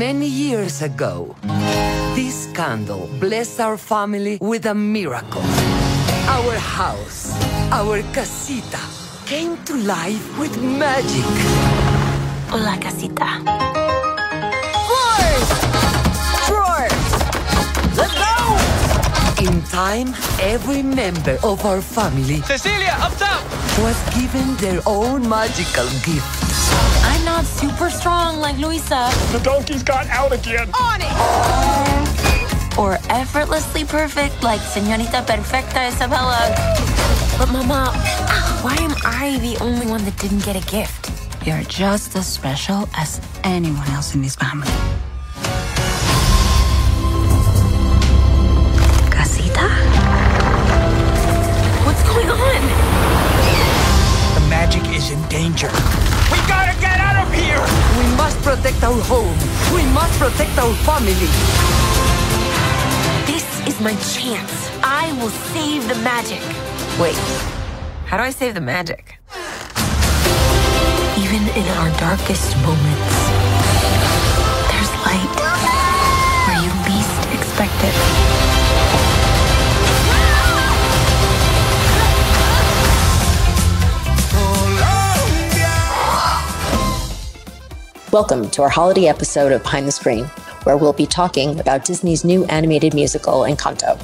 Many years ago, this candle blessed our family with a miracle. Our house, our casita, came to life with magic. Hola, casita. Floors! Drawers! Let's go! In time, every member of our family Cecilia, up top! was given their own magical gift. I'm not super strong like Luisa. The donkey's got out again. On it! Or effortlessly perfect like Señorita Perfecta Isabella. But Mama, why am I the only one that didn't get a gift? You're just as special as anyone else in this family. Casita? What's going on? The magic is in danger. Protect our home. We must protect our family. This is my chance. I will save the magic. Wait, how do I save the magic? Even in our darkest moments, there's light where you least expect it. Welcome to our holiday episode of Behind the Screen, where we'll be talking about Disney's new animated musical, Encanto.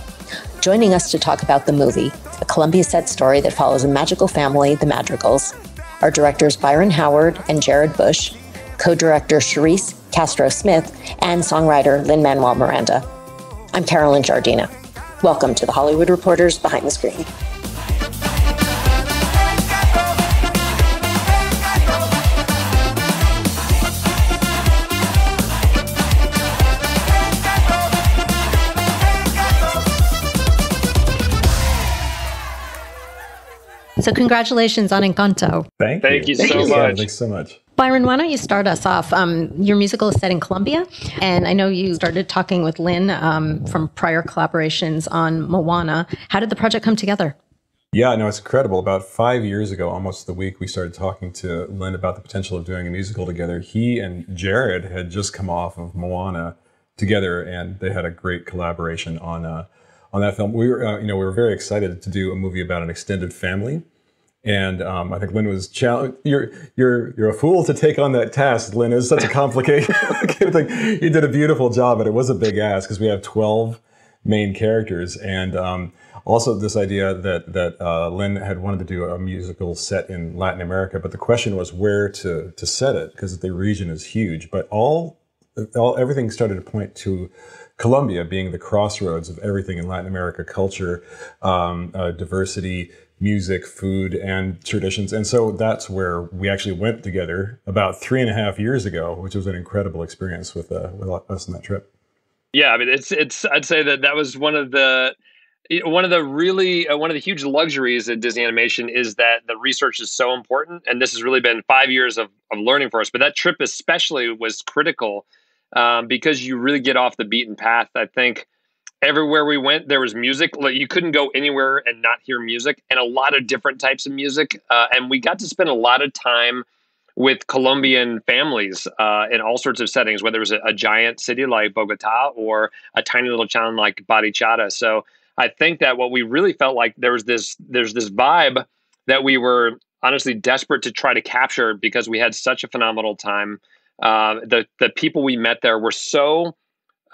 Joining us to talk about the movie, a Colombia set story that follows a magical family, the Madrigals, are directors Byron Howard and Jared Bush, co director Charise Castro Smith, and songwriter Lin Manuel Miranda. I'm Carolyn Jardina. Welcome to the Hollywood Reporters Behind the Screen. So, congratulations on Encanto. Thank, Thank you so Yeah, much. thanks so much. Byron, why don't you start us off? Um, your musical is set in Colombia, and I know you started talking with Lin um, from prior collaborations on Moana. How did the project come together? Yeah, no, it's incredible. About five years ago, almost the week we started talking to Lin about the potential of doing a musical together. He and Jared had just come off of Moana together, and they had a great collaboration on uh, on that film. We were, uh, you know, we were very excited to do a movie about an extended family. And um, I think Lin was challenged. You're you're you're a fool to take on that task, Lin. It's such a complicated thing. You did a beautiful job, but it was a big ask because we have twelve main characters, and um, also this idea that that uh, Lin had wanted to do a musical set in Latin America, but the question was where to to set it because the region is huge. But all all everything started to point to Colombia being the crossroads of everything in Latin America: culture, um, uh, diversity, music, food, and traditions. And so that's where we actually went together about three and a half years ago, which was an incredible experience with, uh, with us on that trip. Yeah, I mean, it's it's. I'd say that that was one of the one of the really uh, one of the huge luxuries at Disney Animation is that the research is so important, and this has really been five years of of learning for us. But that trip especially was critical um, because you really get off the beaten path. I think everywhere we went there was music. Like you couldn't go anywhere and not hear music and a lot of different types of music uh, and we got to spend a lot of time with colombian families uh, in all sorts of settings whether it was a, a, giant city like bogota or a tiny little town like barichara. So i think that what we really felt like there was this there's this vibe that we were honestly desperate to try to capture because we had such a phenomenal time. Uh, the the people we met there were so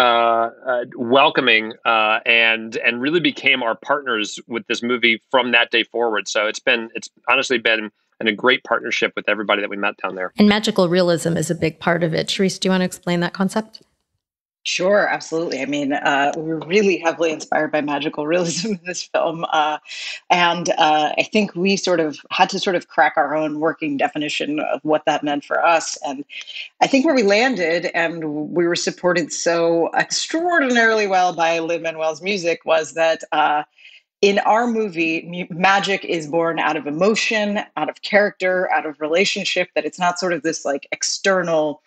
uh, uh, welcoming uh, and and really became our partners with this movie from that day forward. So it's been it's honestly been and a great partnership with everybody that we met down there. And magical realism is a big part of it. Charise, do you want to explain that concept? Sure, absolutely. I mean, uh, we were really heavily inspired by magical realism in this film. Uh, and uh, I think we sort of had to sort of crack our own working definition of what that meant for us. And I think where we landed and we were supported so extraordinarily well by Lin Manuel's music was that uh, in our movie, magic is born out of emotion, out of character, out of relationship, that it's not sort of this like external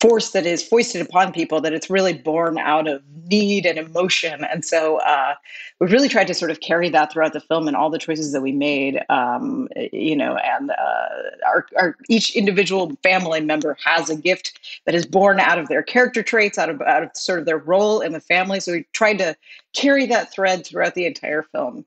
force that is foisted upon people that it's really born out of need and emotion. And so uh, we've really tried to sort of carry that throughout the film and all the choices that we made um, you know and uh, our, our, each individual family member has a gift that is born out of their character traits out of out of sort of their role in the family. So we tried to carry that thread throughout the entire film.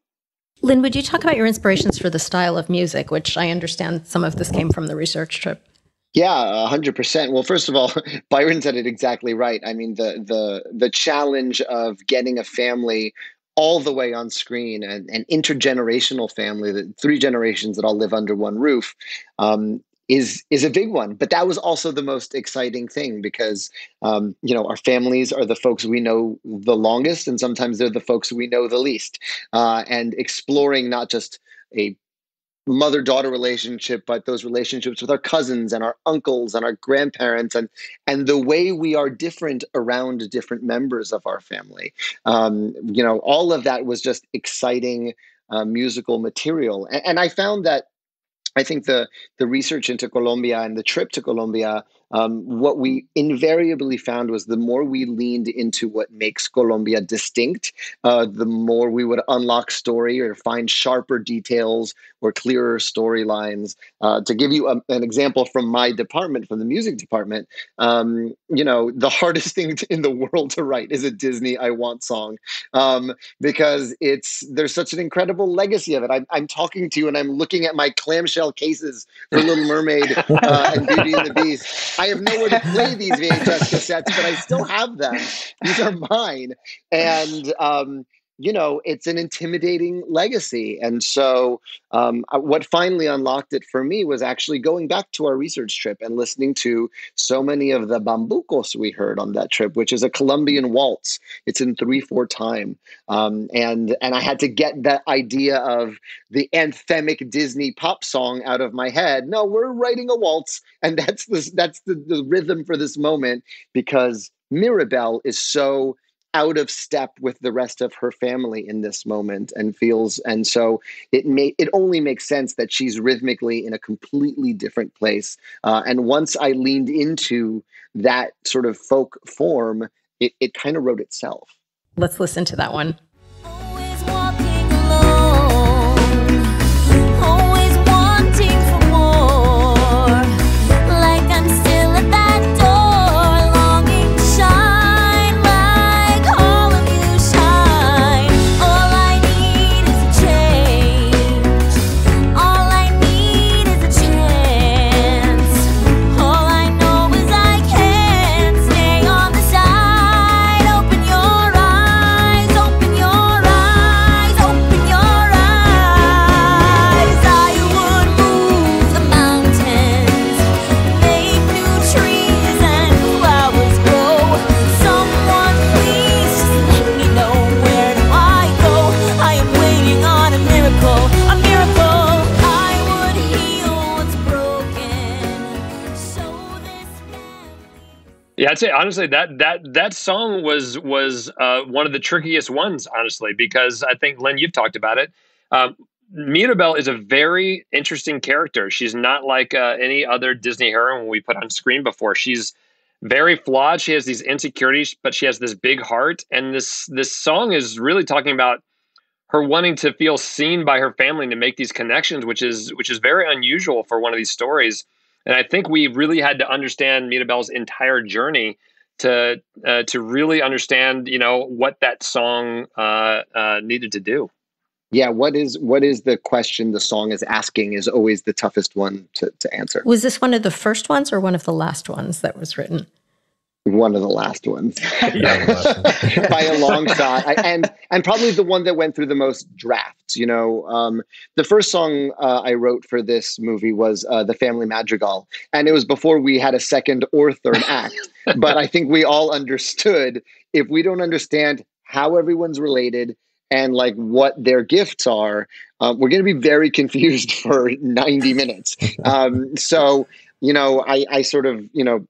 Lin would you talk about your inspirations for the style of music which i understand some of this came from the research trip yeah, hundred percent. Well, first of all, Byron said it exactly right. I mean, the the the challenge of getting a family all the way on screen and an intergenerational family, that three generations that all live under one roof, um, is is a big one. But that was also the most exciting thing because um, you know our families are the folks we know the longest, and sometimes they're the folks we know the least. Uh, and exploring not just a mother daughter relationship but those relationships with our cousins and our uncles and our grandparents and and the way we are different around different members of our family. Um, you know all of that was just exciting uh, musical material. And, and i found that I think the the research into Colombia and the trip to Colombia, um, what we invariably found was the more we leaned into what makes Colombia distinct, uh, the more we would unlock story or find sharper details or clearer storylines. Uh, to give you a, an example from my department, from the music department, um, you know, the hardest thing in the world to write is a Disney "I Want" song um, because it's there's such an incredible legacy of it. I'm, I'm talking to you and I'm looking at my clamshell cases for Little Mermaid uh, and Beauty and the Beast. I have nowhere to play these VHS cassettes, but I still have them. These are mine, and um, you know, it's an intimidating legacy. And so, um, uh, what finally unlocked it for me was actually going back to our research trip and listening to so many of the bambucos we heard on that trip, which is a Colombian waltz. It's in three four time, um, and and I had to get that idea of the anthemic Disney pop song out of my head. No, we're writing a waltz, and that's the that's the, the rhythm for this moment because Mirabel is so out of step with the rest of her family in this moment and feels and so it may it only makes sense that she's rhythmically in a completely different place. Uh, and once i leaned into that sort of folk form it, it kind of wrote itself. Let's listen to that one I'd say honestly that that that song was was uh, one of the trickiest ones, honestly, because I think Lin, you've talked about it. Um, Mirabel is a very interesting character. She's not like uh, any other Disney heroine we put on screen before. She's very flawed. She has these insecurities, but she has this big heart. And this this song is really talking about her wanting to feel seen by her family and to make these connections, which is which is very unusual for one of these stories. And I think we really had to understand Mirabel's entire journey to uh, to really understand, you know, what that song uh, uh, needed to do. Yeah, what is what is the question the song is asking is always the toughest one to, to answer. Was this one of the first ones or one of the last ones that was written? One of the last ones. By a long shot. I, and and probably the one that went through the most drafts you know um, the first song uh, i wrote for this movie was uh, the family madrigal. And it was before we had a second or third act. But i think we all understood if we don't understand how everyone's related and like what their gifts are uh, we're going to be very confused for 90 minutes. Um, so you know I, I sort of you know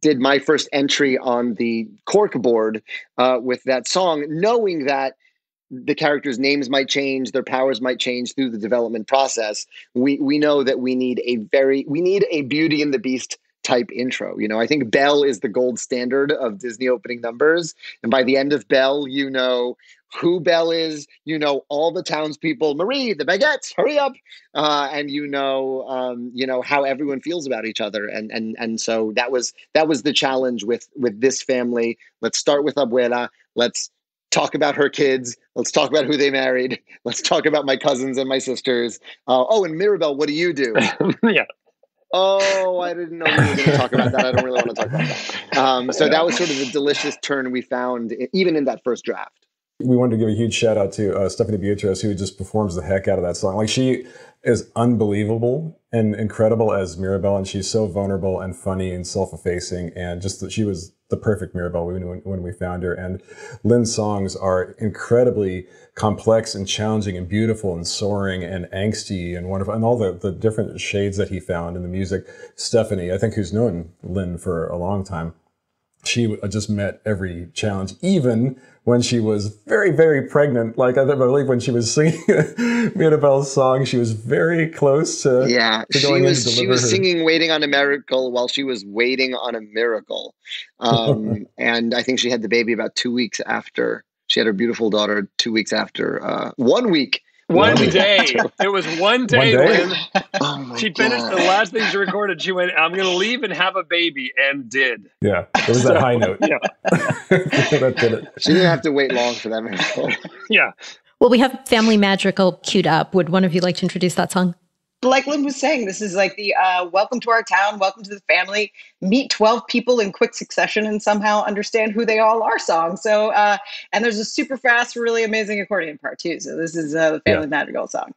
did my first entry on the cork board uh, with that song, knowing that the characters' names might change, their powers might change through the development process. We we know that we need a very we need a Beauty and the Beast type intro. You know, I think Belle is the gold standard of Disney opening numbers. And by the end of Belle, you know who Belle is, you know all the townspeople, Marie, the baguettes, hurry up, uh, and you know, um, you know how everyone feels about each other, and and and so that was that was the challenge with with this family. Let's start with Abuela. Let's talk about her kids. Let's talk about who they married. Let's talk about my cousins and my sisters. Uh, oh, and Mirabel, what do you do? yeah. Oh, I didn't know we were going to talk about that. I don't really want to talk about that. Um, so that was sort of the delicious turn we found, even in that first draft. We wanted to give a huge shout out to uh, Stephanie Beatriz, who just performs the heck out of that song. Like she is unbelievable and incredible as Mirabel, and she's so vulnerable and funny and self-effacing, and just that she was the perfect Mirabel when, when we found her. And Lin's songs are incredibly complex and challenging and beautiful and soaring and angsty and wonderful, and all the, the different shades that he found in the music. Stephanie, I think, who's known Lin for a long time, she just met every challenge, even when she was very, very pregnant. Like I believe when she was singing Mirabel's song, she was very close to yeah. To she was she was her. singing "Waiting on a Miracle" while she was waiting on a miracle, um, and I think she had the baby about two weeks after. She had her beautiful daughter two weeks after. Uh, one week one day. it was one day, one day? when oh she finished the last thing she recorded. She went, I'm going to leave and have a baby, and did. Yeah. It was so, that high note. Yeah. that did it. She didn't have to wait long for that miracle. yeah. Well, we have Family Madrigal queued up. Would one of you like to introduce that song? Like Lin was saying, this is like the uh, welcome to our town, welcome to the family. Meet 12 people in quick succession and somehow understand who they all are song. So, uh, and there's a super fast, really amazing accordion part too. So, this is uh, the Family yeah. Madrigal song.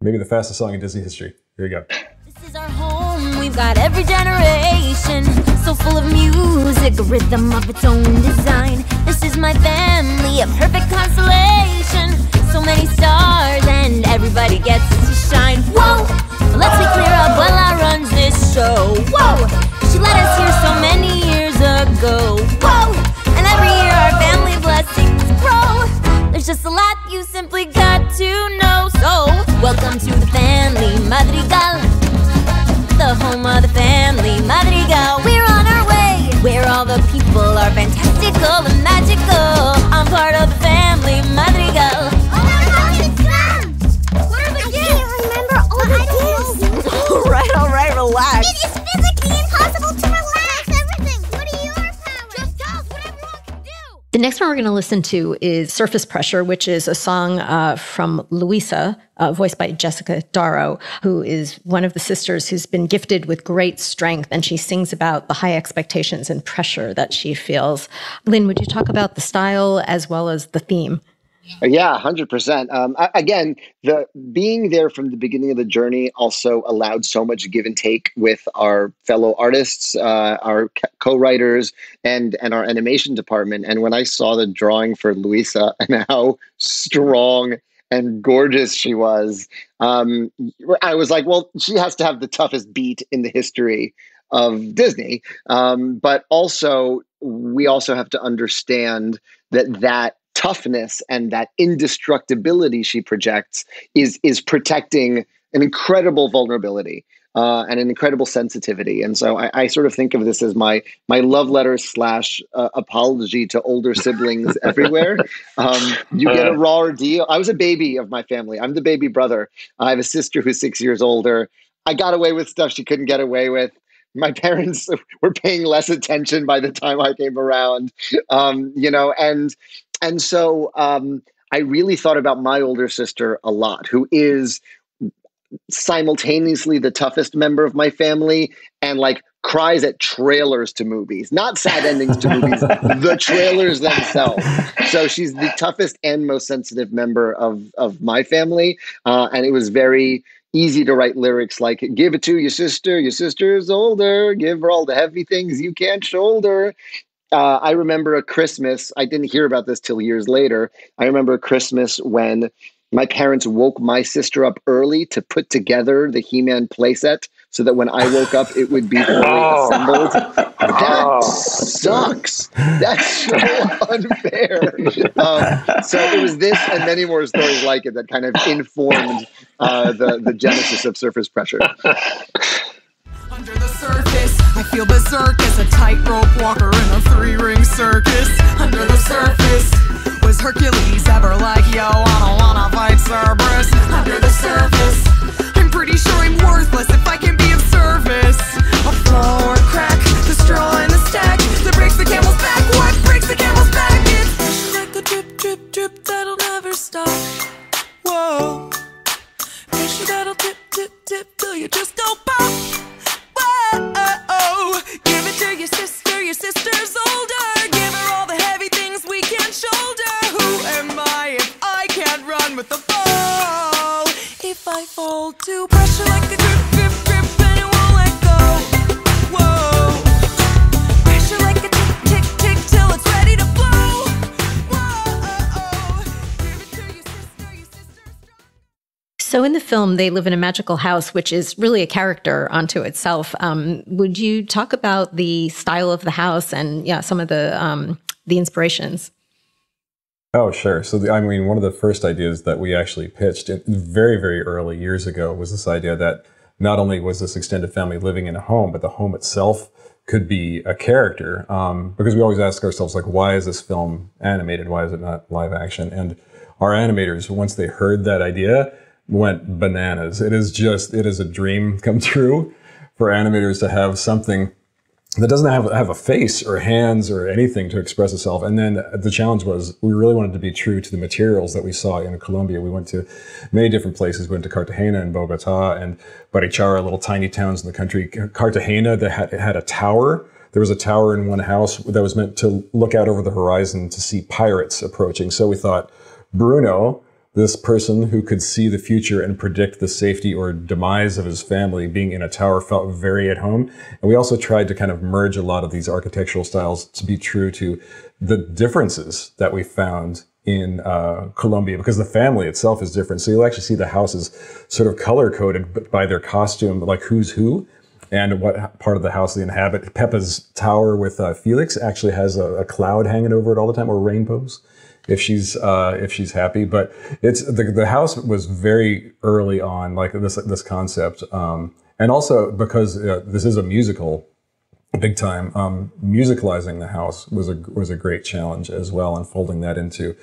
Maybe the fastest song in Disney history. Here you go. This is our home, we've got every generation. So full of music, a rhythm of its own design. This is my family, a perfect constellation. So many stars, and everybody gets to shine. Whoa! Let's be clear, Abuela runs this show. Whoa! She let us here so many years ago. Whoa! And every year our family blessings grow. There's just a lot you simply got to know. So, welcome to the family Madrigal. The home of the family Madrigal. We're on our way, where all the people are fantastical and magical. The next one we're going to listen to is Surface Pressure, which is a song uh, from Luisa, uh, voiced by Jessica Darrow, who is one of the sisters who's been gifted with great strength. And she sings about the high expectations and pressure that she feels. Lin, would you talk about the style as well as the theme? Yeah, hundred um, percent. Again, the being there from the beginning of the journey also allowed so much give and take with our fellow artists, uh, our co-writers, and and our animation department. And when I saw the drawing for Luisa and how strong and gorgeous she was, um, I was like, well, she has to have the toughest beat in the history of Disney. Um, but also, we also have to understand that that toughness and that indestructibility she projects is is protecting an incredible vulnerability uh, and an incredible sensitivity. And so I, I, sort of think of this as my my love letter slash uh, apology to older siblings everywhere. Um, you get a uh. raw deal. I was a baby of my family. I'm the baby brother. I have a sister who's six years older. I got away with stuff she couldn't get away with. My parents were paying less attention by the time I came around, um, you know, and and so um, I really thought about my older sister a lot, who is simultaneously the toughest member of my family and like cries at trailers to movies, not sad endings to movies, the trailers themselves. So she's the toughest and most sensitive member of of my family, uh, and it was very easy to write lyrics like "Give it to your sister, your sister is older, give her all the heavy things you can't shoulder." Uh, I remember a Christmas. I didn't hear about this till years later. I remember a Christmas when my parents woke my sister up early to put together the He-Man playset so that when I woke up, it would be fully oh. assembled. That oh. sucks. That's so unfair. Um, so it was this and many more stories like it that kind of informed uh, the the genesis of surface pressure. feel berserk as a tightrope walker in a three ring circus. Under the surface, was Hercules ever like, yo, I don't wanna fight Cerberus? Under the surface, I'm pretty sure I'm worthless if I can be of service. A floor crack, the straw in the stack that breaks the camel's back. What breaks the camel's back? It's like a drip, drip, drip that'll never stop. Whoa. Pressure that'll tip, tip, tip till you just go pop. With the ball? If I fall to pressure like drip, drip, So in the film, they live in a magical house, which is really a character unto itself. Um, would you talk about the style of the house and yeah, some of the um, the inspirations? Oh, sure. So, the, I mean, one of the first ideas that we actually pitched very, very early years ago was this idea that not only was this extended family living in a home, but the home itself could be a character. Um, because we always ask ourselves, like, why is this film animated? Why is it not live action? And our animators, once they heard that idea, went bananas. It is just, it is a dream come true for animators to have something that doesn't have, have a face or hands or anything to express itself. And then the challenge was we really wanted to be true to the materials that we saw in Colombia. We went to many different places. We went to Cartagena and Bogota and Barichara, little tiny towns in the country. Cartagena that had, had a tower. There was a tower in one house that was meant to look out over the horizon to see pirates approaching. So we thought, Bruno, this person who could see the future and predict the safety or demise of his family being in a tower felt very at home. And we also tried to kind of merge a lot of these architectural styles to be true to the differences that we found in uh, Colombia because the family itself is different. So you'll actually see the houses sort of color coded by their costume, like who's who and what part of the house they inhabit. Pepa's tower with uh, Felix actually has a, a cloud hanging over it all the time or rainbows if she's uh, if she's happy. But it's the the house was very early on, like this this concept, um, and also because uh, this is a musical, big time. Um, musicalizing the house was a was a great challenge as well, and folding that into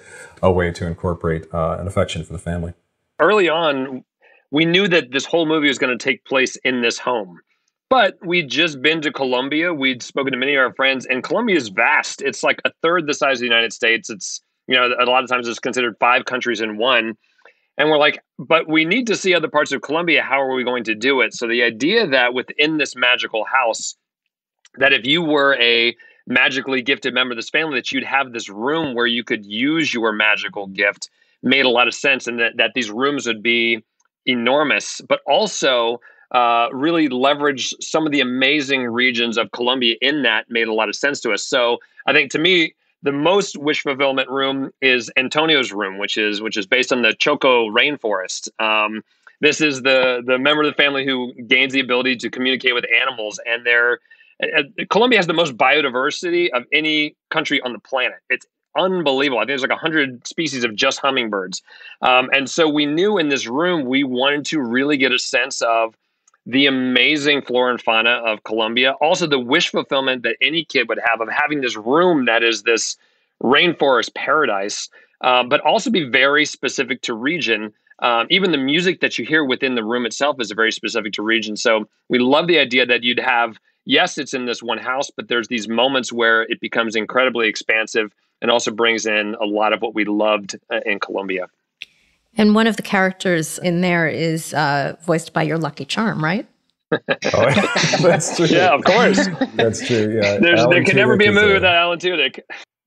a way to incorporate uh, an affection for the family. Early on, we knew that this whole movie was going to take place in this home. But we'd just been to Colombia. We'd spoken to many of our friends, and Colombia is vast. It's like a third the size of the United States. It's you know, a lot of times it's considered five countries in one. And we're like, but we need to see other parts of Colombia. How are we going to do it? So the idea that within this magical house, that if you were a magically gifted member of this family, that you'd have this room where you could use your magical gift made a lot of sense, and that, that these rooms would be enormous, but also uh, really leverage some of the amazing regions of Colombia in that made a lot of sense to us. So I think to me, the most wish fulfillment room is Antonio's room, which is which is based on the Choco rainforest. Um, this is the the member of the family who gains the ability to communicate with animals, and they're uh, Colombia has the most biodiversity of any country on the planet. It's unbelievable. I think there's like 100 species of just hummingbirds. Um, and so we knew in this room, we wanted to really get a sense of the amazing flora and fauna of Colombia, also the wish fulfillment that any kid would have of having this room that is this rainforest paradise, uh, but also be very specific to region. Um, even the music that you hear within the room itself is very specific to region. So we love the idea that you'd have, yes, it's in this one house, but there's these moments where it becomes incredibly expansive and also brings in a lot of what we loved uh, in Colombia. And one of the characters in there is uh, voiced by your Lucky Charm, right? oh, that's true. Yeah, of course. That's true. Yeah, there can never be a movie without Alan Tudyk.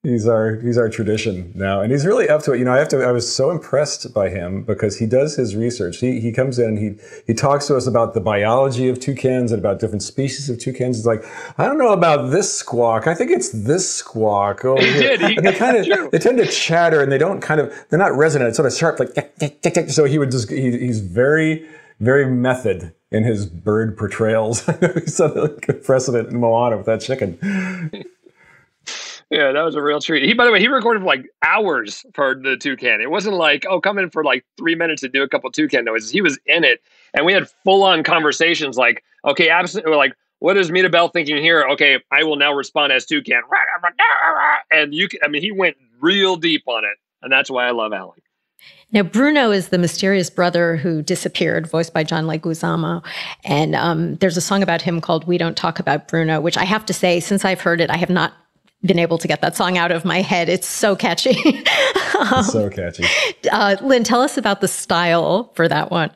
He's our he's our tradition now, and he's really up to it. You know, I have to. I was so impressed by him because he does his research. He he comes in, and he he talks to us about the biology of toucans and about different species of toucans. He's like, I don't know about this squawk. I think it's this squawk over he. Did. He, and they kind of they tend to chatter and they don't kind of they're not resonant. It's sort of sharp, like tick, tick, tick, tick. so he would just he, he's very very method in his bird portrayals. he set a precedent in Moana with that chicken. Yeah, that was a real treat. He, by the way, he recorded for like hours for the toucan. It wasn't like, oh, come in for like three minutes to do a couple toucan noises. He was in it, and we had full on conversations. Like, okay, absolutely, like, what is Mirabel thinking here? Okay, I will now respond as Toucan. And you can, I mean, he went real deep on it. And that's why I love Alan. Now, Bruno is the mysterious brother who disappeared, voiced by John Leguizamo. And um, there's a song about him called We Don't Talk About Bruno, which I have to say, since I've heard it, I have not been able to get that song out of my head. It's so catchy. um, so catchy. Uh, Lin, tell us about the style for that one.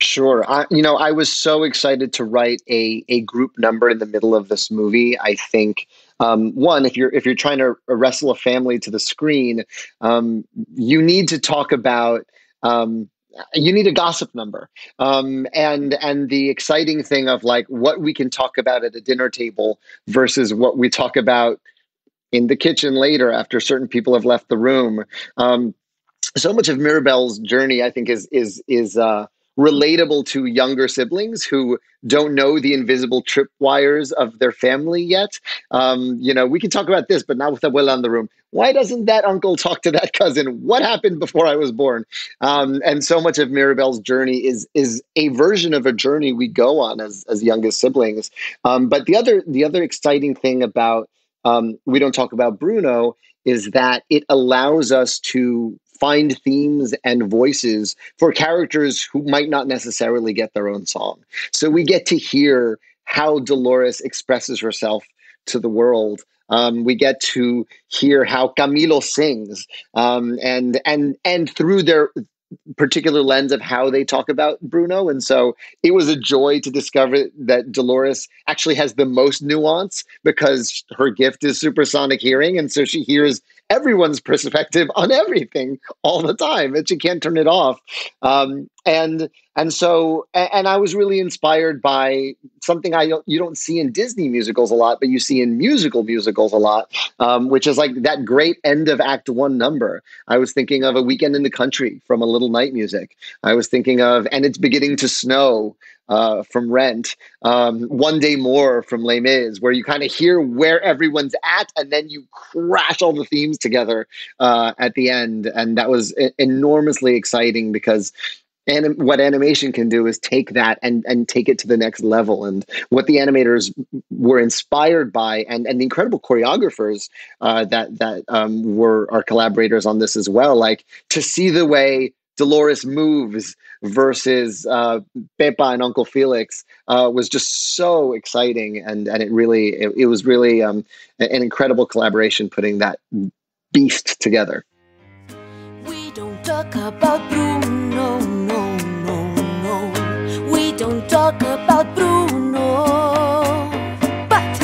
Sure. I, you know, I was so excited to write a a group number in the middle of this movie. I think um, one, if you're if you're trying to wrestle a family to the screen, um, you need to talk about. Um, you need a gossip number um, and and the exciting thing of like what we can talk about at a dinner table versus what we talk about in the kitchen later after certain people have left the room um, so much of Mirabel's journey i think is is is uh, relatable to younger siblings who don't know the invisible tripwires of their family yet. Um, you know, we can talk about this, but not with Abuela in the room. Why doesn't that uncle talk to that cousin? What happened before I was born? Um, and so much of Mirabel's journey is is a version of a journey we go on as as youngest siblings. Um, but the other the other exciting thing about um, we don't talk about Bruno is that it allows us to find themes and voices for characters who might not necessarily get their own song. So we get to hear how Dolores expresses herself to the world. Um, we get to hear how Camilo sings, um, and and and through their particular lens of how they talk about Bruno. And so it was a joy to discover that Dolores actually has the most nuance because her gift is supersonic hearing. And so she hears everyone's perspective on everything all the time and she can't turn it off um, and and so and i was really inspired by something i you don't see in disney musicals a lot but you see in musical musicals a lot um, which is like that great end of act one number i was thinking of a weekend in the country from a little night music i was thinking of and it's beginning to snow uh, from Rent, um, One Day More from Les Mis, where you kind of hear where everyone's at and then you crash all the themes together uh, at the end. And that was enormously exciting because and what animation can do is take that and and take it to the next level. And what the animators were inspired by and and the incredible choreographers uh, that that um, were our collaborators on this as well like to see the way Dolores moves versus uh, and Uncle Felix uh, was just so exciting, and and it really it, it was really um, an incredible collaboration putting that beast together. We don't talk about Bruno, about Bruno, but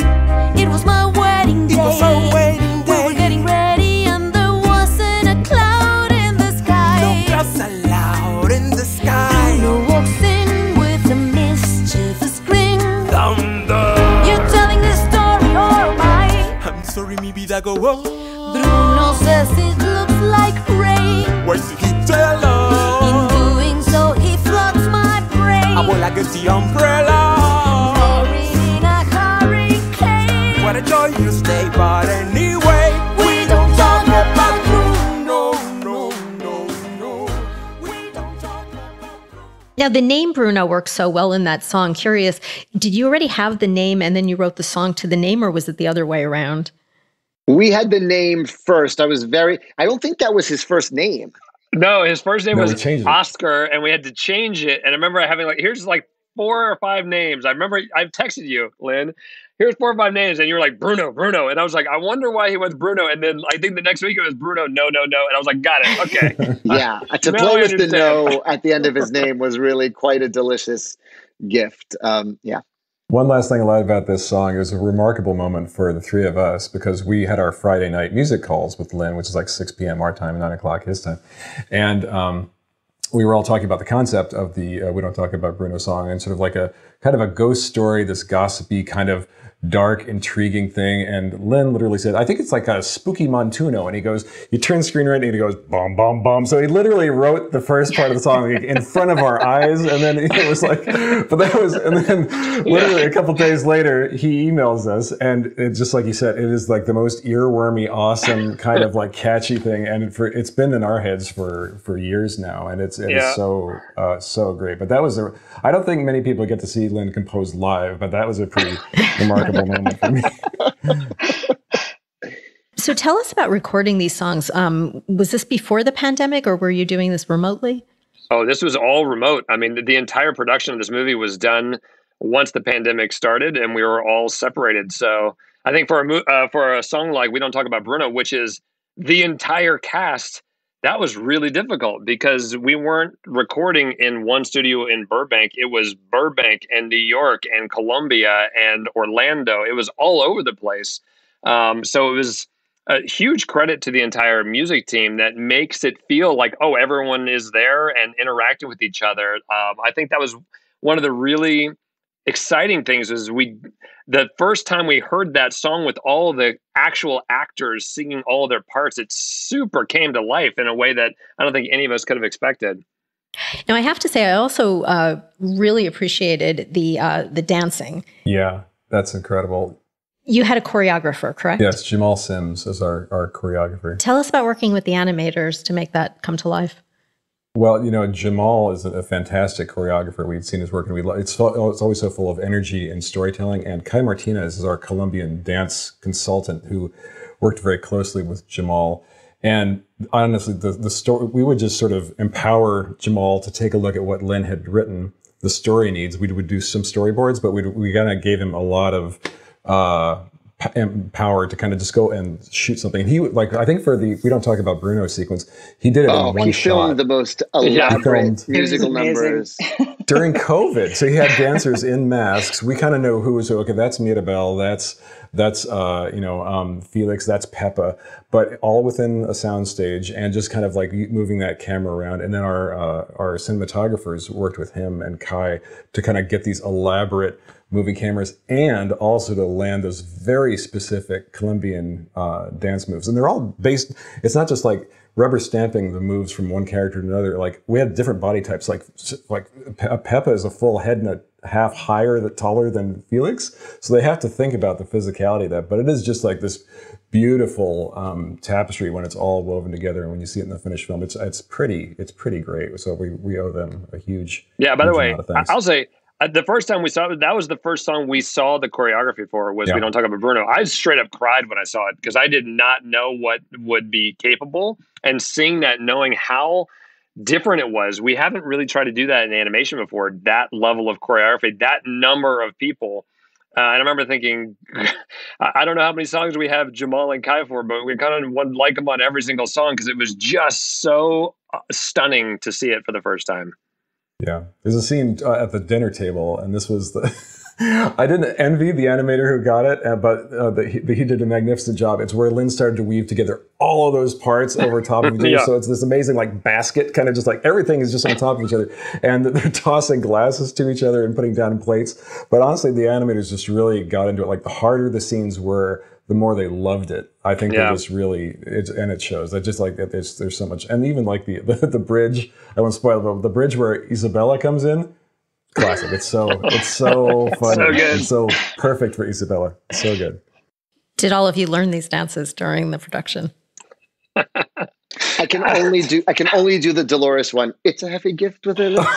it was my wedding day. It was our wedding We were getting ready, and there wasn't a cloud in the sky. No clouds allowed in the sky. Bruno walks in with a mischievous grin. Thunder. You're telling this story, or am I? I'm sorry, maybe that go wrong. Bruno says it the name Bruno works so well in that song. Curious, did you already have the name and then you wrote the song to the name, or was it the other way around? We had the name first. I was very. I don't think that was his first name. No, his first name No, was changed it. Oscar, and we had to change it. And I remember having like, here's like four or five names. I remember I've texted you, Lin. Here's four or five names, and you were like Bruno, Bruno, and I was like, I wonder why he went Bruno. And then I think the next week it was Bruno, no, no, no, and I was like, got it, okay. Yeah, to Now play I with the understand. no at the end of his name was really quite a delicious gift. Um, yeah. One last thing I like about this song, it was a remarkable moment for the three of us because we had our Friday night music calls with Lin, which is like 6 p.m. our time, 9 o'clock his time. And um, we were all talking about the concept of the uh, We Don't Talk About Bruno song and sort of like a kind of a ghost story, this gossipy kind of dark, intriguing thing. And Lin literally said, I think it's like a spooky Montuno. And he goes, you turn screen right and he goes, bomb, bomb, bomb. So he literally wrote the first part of the song like, in front of our eyes. And then it was like, but that was, and then literally a couple days later, he emails us. And it's just like he said, it is like the most earwormy, awesome, kind of like catchy thing. And for, it's been in our heads for, for years now. And it's, it is Yeah. so, uh, so great. But that was a, I don't think many people get to see Lin compose live, but that was a pretty remarkable moment for me. So tell us about recording these songs. Um, was this before the pandemic, or were you doing this remotely? Oh, this was all remote. I mean, the, the entire production of this movie was done once the pandemic started, and we were all separated. So I think for a mo- uh, for a song like "We Don't Talk About Bruno," which is the entire cast, that was really difficult because we weren't recording in one studio in Burbank. It was Burbank and New York and Colombia and Orlando. It was all over the place. Um, so it was a huge credit to the entire music team that makes it feel like oh everyone is there and interacting with each other. Um, I think that was one of the really exciting things is we the first time we heard that song with all the actual actors singing all their parts it super came to life in a way that i don't think any of us could have expected. Now i have to say i also uh, really appreciated the uh, the dancing. Yeah that's incredible. You had a choreographer correct? Yes jamal sims is our, our choreographer. Tell us about working with the animators to make that come to life well, you know, Jamal is a fantastic choreographer. We'd seen his work, and we it's it's always so full of energy and storytelling. And Kai Martinez is our Colombian dance consultant who worked very closely with Jamal. And honestly, the the story we would just sort of empower Jamal to take a look at what Lin had written. The story needs. We would do some storyboards, but we we kind of gave him a lot of uh, empowered to kind of just go and shoot something. And he like I think for the we don't talk about Bruno sequence, he did it oh, in one he shot. filmed the most elaborate musical numbers during COVID. So he had dancers in masks. We kind of know who was okay. That's Mirabel. That's that's uh, you know um, Felix. That's Pepa. But all within a soundstage and just kind of like moving that camera around. And then our uh, our cinematographers worked with him and Kai to kind of get these elaborate moving cameras and also to land those very specific Colombian uh, dance moves. And they're all based, it's not just like rubber stamping the moves from one character to another. Like we had different body types. Like like Pepa is a full head and a half higher, that taller than Felix. So they have to think about the physicality of that. But it is just like this beautiful um, tapestry when it's all woven together. And when you see it in the finished film, it's it's pretty it's pretty great. So we we owe them a huge yeah. By the way, amount of thanks. I'll say uh, the first time we saw it, that was the first song we saw the choreography for. Was Yeah. we don't talk about Bruno. I straight up cried when I saw it because I did not know what would be capable, and seeing that, knowing how different it was. We haven't really tried to do that in animation before. That level of choreography, that number of people. Uh, and I remember thinking, I don't know how many songs we have Jamal and Kai for, but we kind of would like them on every single song because it was just so uh, stunning to see it for the first time. Yeah, there's a scene uh, at the dinner table, and this was the. I didn't envy the animator who got it, uh, but uh, the, he, he did a magnificent job. It's where Lin started to weave together all of those parts over top of each other. Yeah. So it's this amazing like basket, kind of just like everything is just on top of each other, and they're tossing glasses to each other and putting down plates. But honestly, the animators just really got into it. Like the harder the scenes were, the more they loved it. I think Yeah. they just really, it's, and it shows. I just like that. There's there's so much, and even like the the, the bridge. I won't spoil it, but the bridge where Isabella comes in. Classic. It's so it's so funny. So good. It's so perfect for Isabella. So good. Did all of you learn these dances during the production? I can only do I can only do the Dolores one. It's a heavy gift with it.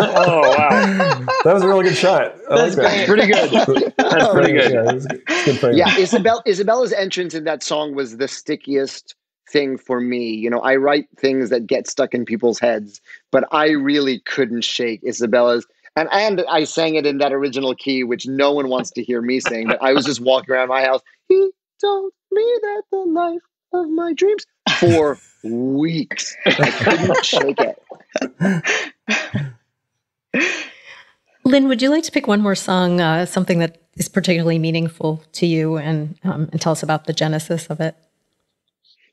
Oh wow, That was a really good shot. I like that. pretty good. That's pretty good. Yeah, was good. Good yeah, Isabel Isabella's entrance in that song was the stickiest thing for me. You know, I write things that get stuck in people's heads, but I really couldn't shake Isabella's and and I sang it in that original key, which no one wants to hear me sing. But I was just walking around my house. He told me that the life of my dreams for weeks. I couldn't shake it. Lin, would you like to pick one more song, uh, something that is particularly meaningful to you, and um, and tell us about the genesis of it?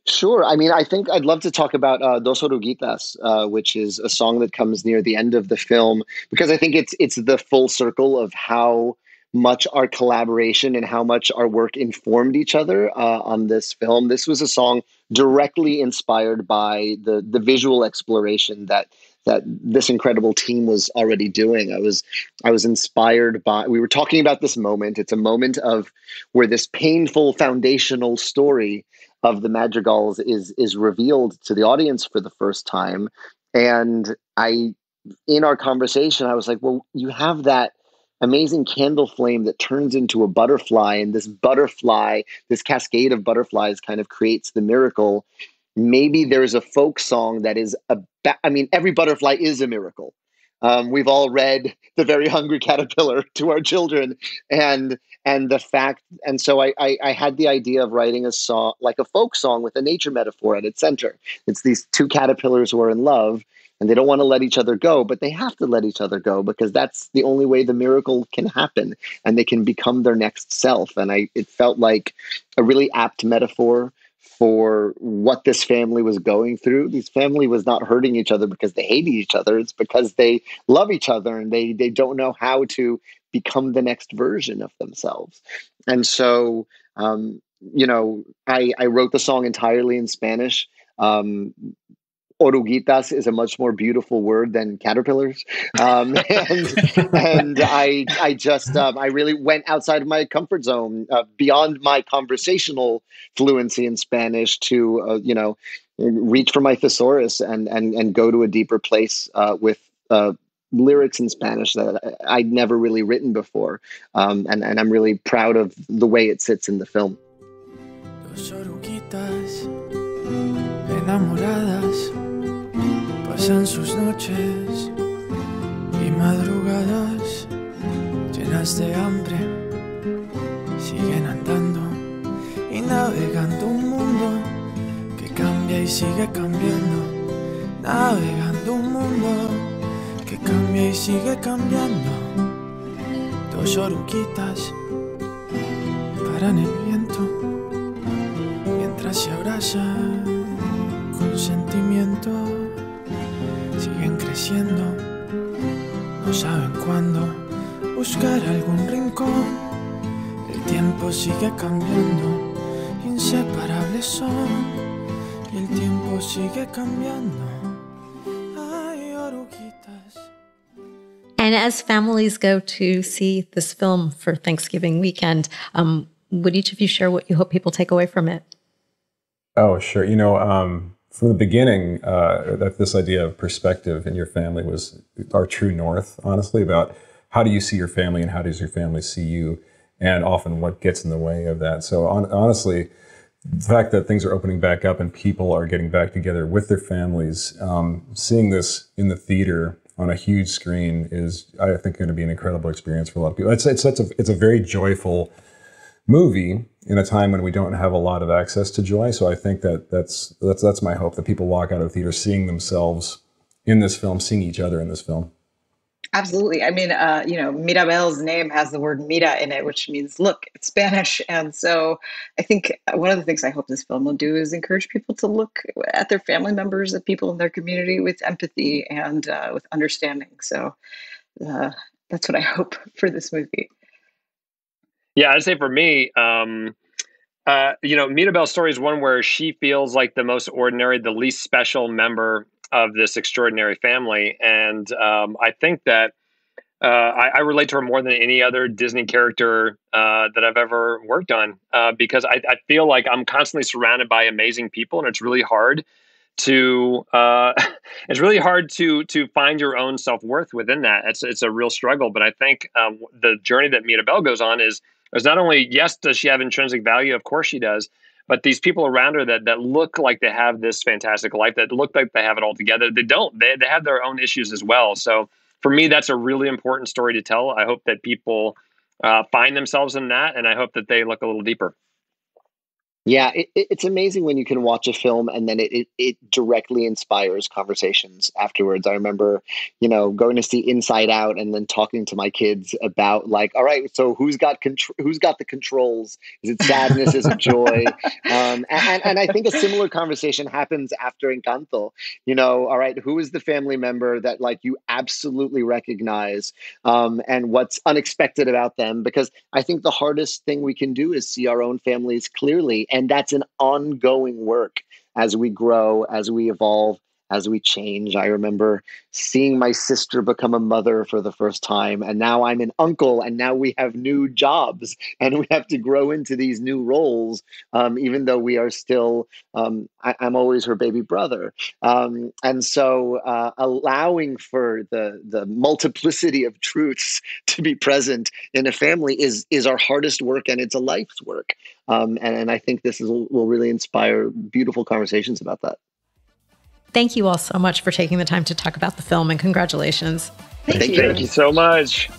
Sure. I mean, I think I'd love to talk about uh, Dos Oruguitas, uh, which is a song that comes near the end of the film, because I think it's it's the full circle of how much our collaboration and how much our work informed each other uh, on this film. This was a song directly inspired by the the visual exploration that that this incredible team was already doing. I was I was inspired by we were talking about this moment. It's a moment of where this painful foundational story of the madrigals is is revealed to the audience for the first time. And i in our conversation i was like well you have that amazing candle flame that turns into a butterfly and this butterfly this cascade of butterflies kind of creates the miracle. Maybe there's a folk song that is a i mean every butterfly is a miracle. Um, we've all read the very hungry caterpillar to our children and and the fact and so I, I, I had the idea of writing a song like a folk song with a nature metaphor at its center it's these two caterpillars who are in love and they don't want to let each other go but they have to let each other go because that's the only way the miracle can happen and they can become their next self and i it felt like a really apt metaphor for what this family was going through. This family was not hurting each other because they hated each other. It's because they love each other and they they don't know how to become the next version of themselves. And so, um, you know, I, I wrote the song entirely in Spanish. Um, oruguitas is a much more beautiful word than caterpillars um, and, and i i just um, i really went outside of my comfort zone uh, beyond my conversational fluency in spanish to uh, you know reach for my thesaurus and and and go to a deeper place uh, with uh, lyrics in Spanish that I'd never really written before, um, and and I'm really proud of the way it sits in the film. pasan sus noches y madrugadas llenas de hambre siguen andando y navegando un mundo que cambia y sigue cambiando navegando un mundo cambia y sigue cambiando dos oruquitas paran el viento mientras se abrazan con sentimiento siguen creciendo, no saben cuándo buscar algún rincón. El tiempo sigue cambiando, inseparables son, y el tiempo sigue cambiando. And as families go to see this film for Thanksgiving weekend, um, would each of you share what you hope people take away from it? Oh, sure. You know, um, from the beginning, uh, that this idea of perspective in your family was our true north, honestly, about how do you see your family and how does your family see you, and often what gets in the way of that. So, on, honestly, the fact that things are opening back up and people are getting back together with their families, um, seeing this in the theater on a huge screen is, I think, going to be an incredible experience for a lot of people. It's it's it's a, it's a very joyful movie in a time when we don't have a lot of access to joy. So I think that that's that's that's my hope that people walk out of the theater seeing themselves in this film, seeing each other in this film. Absolutely. I mean, uh, you know, Mirabel's name has the word mira in it, which means look. It's Spanish, and so I think one of the things I hope this film will do is encourage people to look at their family members, the people in their community, with empathy and uh, with understanding. So uh, that's what I hope for this movie. Yeah, I'd say for me, um, uh, you know, Mirabel's story is one where she feels like the most ordinary, the least special member of this extraordinary family, and um, I think that uh, I, I, relate to her more than any other Disney character uh, that I've ever worked on uh, because I, I, feel like I'm constantly surrounded by amazing people, and it's really hard to uh, it's really hard to to find your own self worth within that. It's it's a real struggle, but I think um, the journey that Mirabel goes on is is not only yes, does she have intrinsic value? Of course she does. But these people around her that that look like they have this fantastic life, that look like they have it all together, they don't. They they have their own issues as well. So for me, that's a really important story to tell. I hope that people uh, find themselves in that, and I hope that they look a little deeper. Yeah, it, it's amazing when you can watch a film and then it, it, it directly inspires conversations afterwards. I remember, you know, going to see Inside Out and then talking to my kids about like, all right, so who's got control? Who's got the controls? Is it sadness? Is it joy? Um, and, and I think a similar conversation happens after Encanto. You know, all right, who is the family member that like you absolutely recognize, um, and what's unexpected about them? Because I think the hardest thing we can do is see our own families clearly and that's an ongoing work as we grow, as we evolve, as we change. I remember seeing my sister become a mother for the first time, and now I'm an uncle, and now we have new jobs, and we have to grow into these new roles, um, even though we are still, um, I, am always her baby brother. Um, and so uh, allowing for the, the multiplicity of truths to be present in a family is, is our hardest work, and it's a life's work. Um, and, and I think this is, will really inspire beautiful conversations about that. Thank you all so much for taking the time to talk about the film and congratulations. Thank, Thank you. you. Thank you so much.